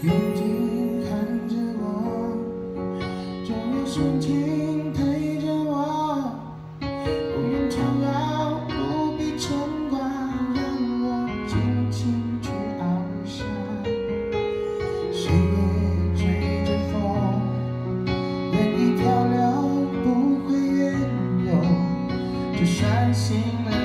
眼睛看着我，总有深情陪着我，不用缠绕，不必牵挂，让我尽情去翱翔。谁月追着风，任意漂流，不会远游，就算醒了。